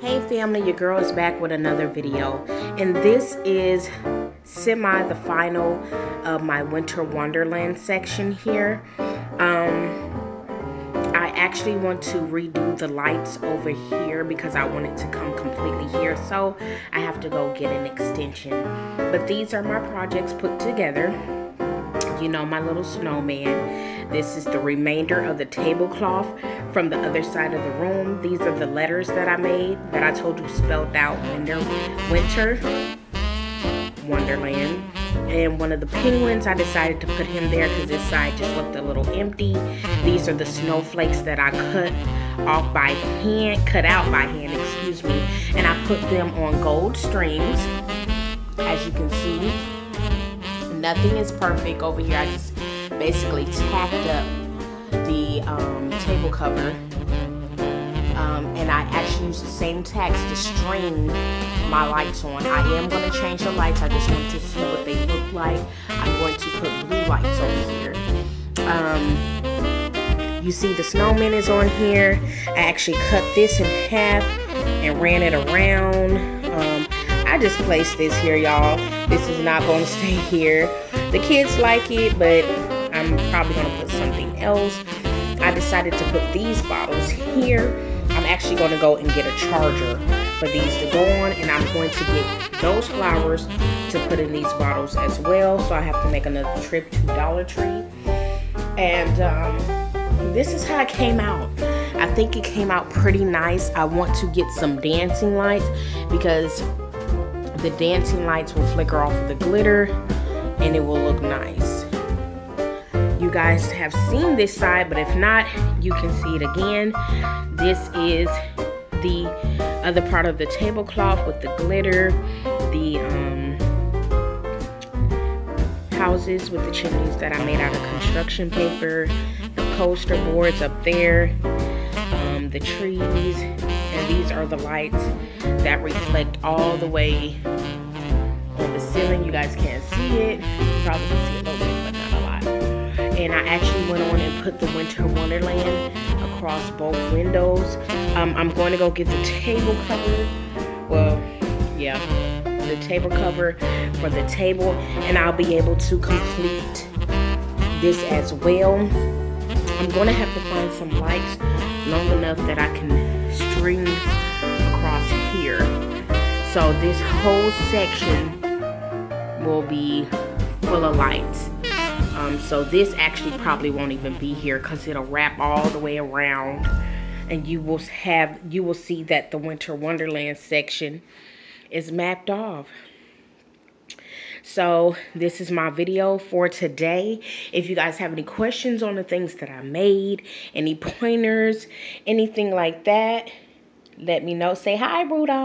Hey family, your girl is back with another video and this is semi the final of my winter wonderland section here. Um, I actually want to redo the lights over here because I want it to come completely here so I have to go get an extension. But these are my projects put together. You know my little snowman. This is the remainder of the tablecloth from the other side of the room. These are the letters that I made that I told you spelled out winter, winter, wonderland. And one of the penguins, I decided to put him there because this side just looked a little empty. These are the snowflakes that I cut off by hand, cut out by hand, excuse me. And I put them on gold strings, as you can see. Nothing is perfect over here. I just basically tacked up the um, table cover. Um, and I actually use the same tacks to string my lights on. I am going to change the lights. I just want to see what they look like. I'm going to put blue lights over here. Um, you see the snowman is on here. I actually cut this in half and ran it around. Um, I just placed this here, y'all. This is not going to stay here. The kids like it, but I'm probably going to put something else. I decided to put these bottles here. I'm actually going to go and get a charger for these to go on. And I'm going to get those flowers to put in these bottles as well. So I have to make another trip to Dollar Tree. And um, this is how it came out. I think it came out pretty nice. I want to get some dancing lights because the dancing lights will flicker off of the glitter and it will look nice. You guys have seen this side, but if not, you can see it again. This is the other part of the tablecloth with the glitter, the um, houses with the chimneys that I made out of construction paper, the poster boards up there, um, the trees, and these are the lights that reflect all the way on the ceiling. You guys can't see it. You probably can see a little bit, but not a lot. And I actually went on and put the Winter Wonderland across both windows. Um, I'm going to go get the table cover. Well, yeah, the table cover for the table, and I'll be able to complete this as well. I'm going to have to find some lights long enough that I can string across here. So this whole section will be full of lights. Um, so this actually probably won't even be here because it'll wrap all the way around and you will have you will see that the winter wonderland section is mapped off so this is my video for today. If you guys have any questions on the things that i made any pointers anything like that let me know. Say hi Rudolph